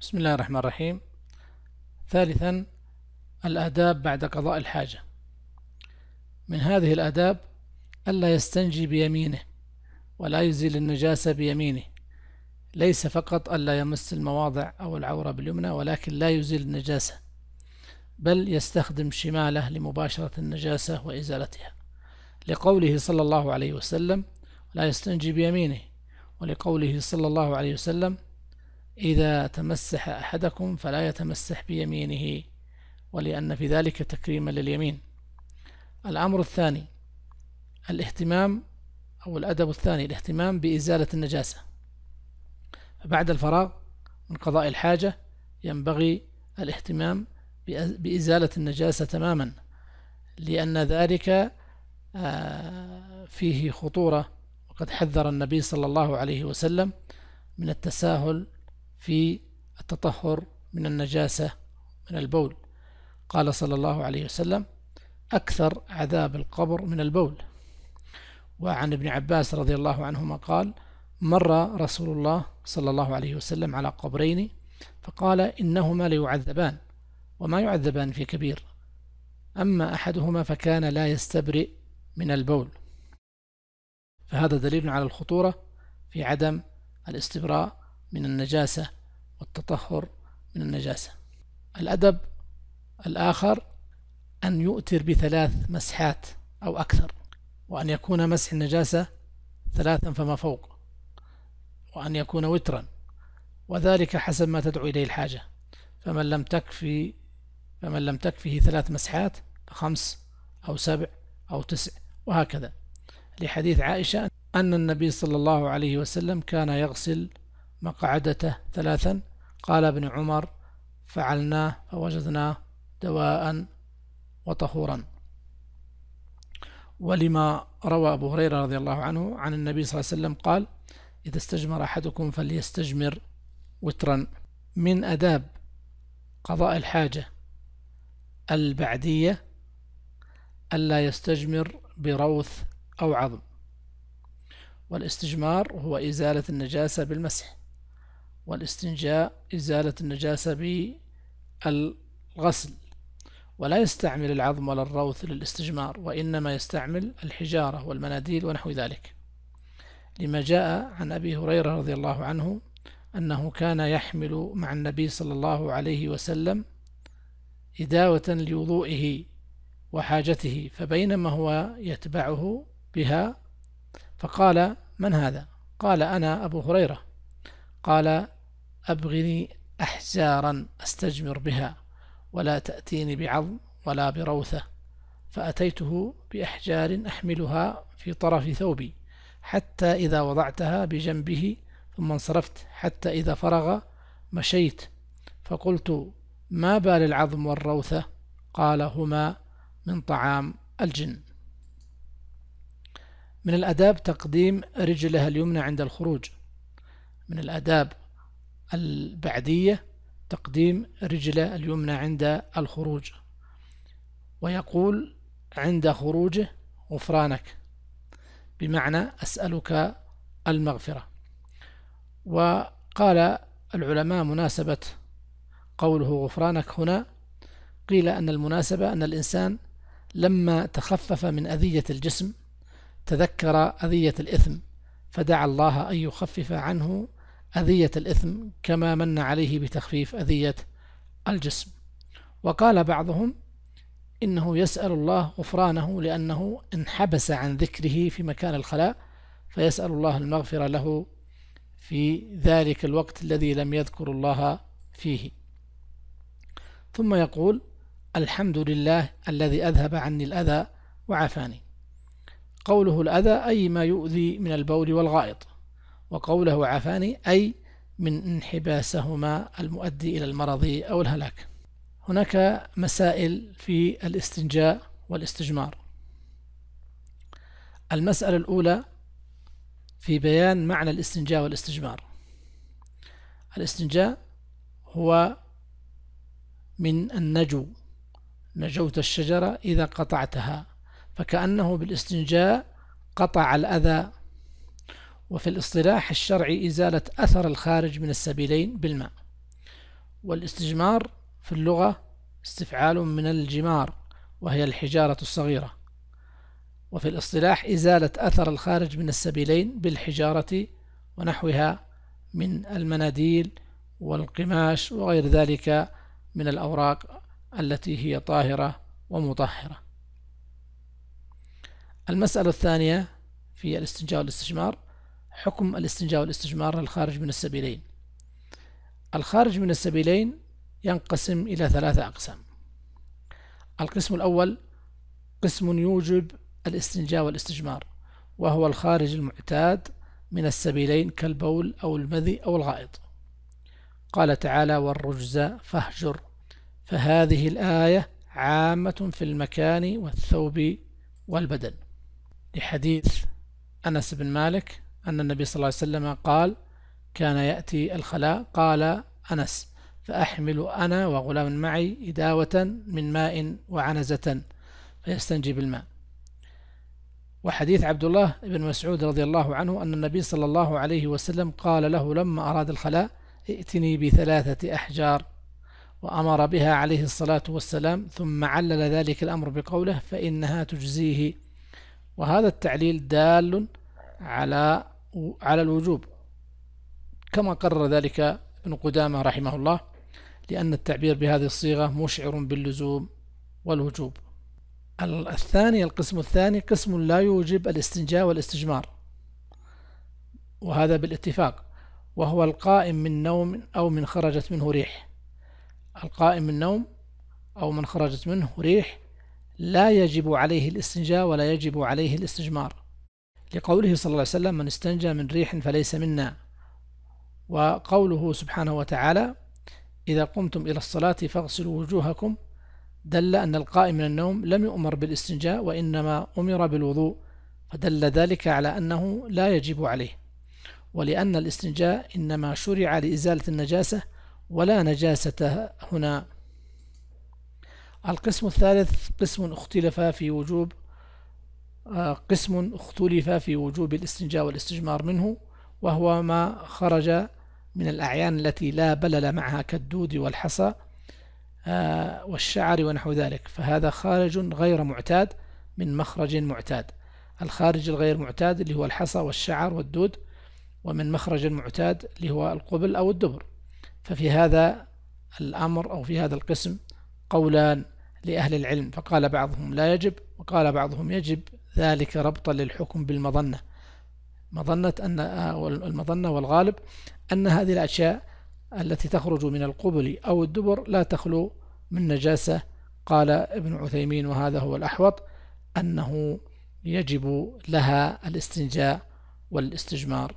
بسم الله الرحمن الرحيم. ثالثا الآداب بعد قضاء الحاجة. من هذه الآداب ألا يستنجي بيمينه ولا يزيل النجاسة بيمينه. ليس فقط ألا يمس المواضع أو العورة باليمنى ولكن لا يزيل النجاسة بل يستخدم شماله لمباشرة النجاسة وإزالتها. لقوله صلى الله عليه وسلم لا يستنجي بيمينه ولقوله صلى الله عليه وسلم إذا تمسح أحدكم فلا يتمسح بيمينه ولأن في ذلك تكريما لليمين. الأمر الثاني الاهتمام أو الأدب الثاني الاهتمام بإزالة النجاسة. بعد الفراغ من قضاء الحاجة ينبغي الاهتمام بإزالة النجاسة تماما لأن ذلك آه، فيه خطورة. وقد حذر النبي صلى الله عليه وسلم من التساهل في التطهر من النجاسة من البول. قال صلى الله عليه وسلم أكثر عذاب القبر من البول. وعن ابن عباس رضي الله عنهما قال مر رسول الله صلى الله عليه وسلم على قبرين فقال إنهما ليعذبان وما يعذبان في كبير. أما أحدهما فكان لا يستبرئ من البول. فهذا دليل على الخطورة في عدم الاستبراء من النجاسة والتطهر من النجاسة. الأدب الآخر أن يؤتر بثلاث مسحات أو أكثر وأن يكون مسح النجاسة ثلاثا فما فوق وأن يكون وترا وذلك حسب ما تدعو إليه الحاجة. فمن لم تكفي فمن لم تكفه ثلاث مسحات فخمس أو سبع أو تسع وهكذا. لحديث عائشة أن النبي صلى الله عليه وسلم كان يغسل مقعدته ثلاثا قال ابن عمر فعلناه فوجدناه دواء وطهورا. ولما روى أبو هريرة رضي الله عنه عن النبي صلى الله عليه وسلم قال إذا استجمر أحدكم فليستجمر وترا. من أداب قضاء الحاجة البعدية ألا يستجمر بروث أو عظم. والاستجمار هو إزالة النجاسة بالمسح. والاستنجاء إزالة النجاسة بالغسل ولا يستعمل العظم ولا الروث للاستجمار وإنما يستعمل الحجارة والمناديل ونحو ذلك. لما جاء عن أبي هريرة رضي الله عنه أنه كان يحمل مع النبي صلى الله عليه وسلم إداوة لوضوئه وحاجته فبينما هو يتبعه بها فقال من هذا؟ قال أنا أبو هريرة. قال أبغني أحجارا أستجمر بها ولا تأتيني بعظم ولا بروثة فأتيته بأحجار أحملها في طرف ثوبي حتى إذا وضعتها بجنبه ثم انصرفت حتى إذا فرغ مشيت. فقلت ما بال العظم والروثة؟ قال هما من طعام الجن. من الأداب تقديم رجلها اليمنى عند الخروج. من الأداب البعدية تقديم رجله اليمنى عند الخروج. ويقول عند خروجه غفرانك بمعنى أسألك المغفرة. وقال العلماء مناسبة قوله غفرانك هنا قيل أن المناسبة أن الإنسان لما تخفف من أذية الجسم تذكر أذية الإثم فدعا الله أن يخفف عنه أذية الإثم كما من عليه بتخفيف أذية الجسم. وقال بعضهم إنه يسأل الله غفرانه لأنه انحبس عن ذكره في مكان الخلاء فيسأل الله المغفرة له في ذلك الوقت الذي لم يذكر الله فيه. ثم يقول الحمد لله الذي أذهب عني الأذى وعافاني. قوله الأذى أي ما يؤذي من البول والغائط. وقوله عافاني أي من انحباسهما المؤدي إلى المرض أو الهلاك. هناك مسائل في الاستنجاء والاستجمار. المسألة الأولى في بيان معنى الاستنجاء والاستجمار. الاستنجاء هو من النجو نجوت الشجرة إذا قطعتها فكأنه بالإستنجاء قطع الأذى وفي الاصطلاح الشرعي إزالة أثر الخارج من السبيلين بالماء. والاستجمار في اللغة استفعال من الجمار وهي الحجارة الصغيرة. وفي الاصطلاح إزالة أثر الخارج من السبيلين بالحجارة ونحوها من المناديل والقماش وغير ذلك من الأوراق التي هي طاهرة ومطهرة. المسألة الثانية في الاستنجاء والاستجمار حكم الاستنجاء والاستجمار الخارج من السبيلين. الخارج من السبيلين ينقسم إلى ثلاثة أقسام. القسم الأول قسم يوجب الاستنجاء والاستجمار وهو الخارج المعتاد من السبيلين كالبول أو المذي أو الغائط. قال تعالى والرجز فاهجر فهذه الآية عامة في المكان والثوب والبدن. لحديث أنس بن مالك أن النبي صلى الله عليه وسلم قال كان يأتي الخلاء. قال أنس فأحمل أنا وغلام معي إداوة من ماء وعنزة فيستنجي بالماء. وحديث عبد الله بن مسعود رضي الله عنه أن النبي صلى الله عليه وسلم قال له لما أراد الخلاء ائتني بثلاثة أحجار. وأمر بها عليه الصلاة والسلام ثم علل ذلك الأمر بقوله فإنها تجزيه. وهذا التعليل دال على على الوجوب كما قرر ذلك ابن قدامة رحمه الله لأن التعبير بهذه الصيغة مشعر باللزوم والوجوب. الثاني القسم الثاني قسم لا يوجب الاستنجاء والاستجمار وهذا بالاتفاق وهو القائم من نوم أو من خرجت منه ريح. القائم من نوم أو من خرجت منه ريح لا يجب عليه الاستنجاء ولا يجب عليه الاستجمار. لقوله صلى الله عليه وسلم من استنجى من ريح فليس منا. وقوله سبحانه وتعالى إذا قمتم إلى الصلاة فاغسلوا وجوهكم. دل أن القائم من النوم لم يؤمر بالاستنجاء وإنما أمر بالوضوء فدل ذلك على أنه لا يجب عليه. ولأن الاستنجاء إنما شرع لإزالة النجاسة ولا نجاسة هنا. القسم الثالث قسم اختلف في وجوب قسم اختلف في وجوب الاستنجاء والاستجمار منه وهو ما خرج من الأعيان التي لا بلل معها كالدود والحصى آه، والشعر ونحو ذلك. فهذا خارج غير معتاد من مخرج معتاد. الخارج الغير معتاد اللي هو الحصى والشعر والدود ومن مخرج معتاد اللي هو القبل أو الدبر. ففي هذا الأمر أو في هذا القسم قولان لأهل العلم. فقال بعضهم لا يجب وقال بعضهم يجب ذلك ربطا للحكم بالمظنة. مظنة أن المظنة والغالب أن هذه الأشياء التي تخرج من القبل أو الدبر لا تخلو من نجاسة. قال ابن عثيمين وهذا هو الأحوط أنه يجب لها الاستنجاء والاستجمار.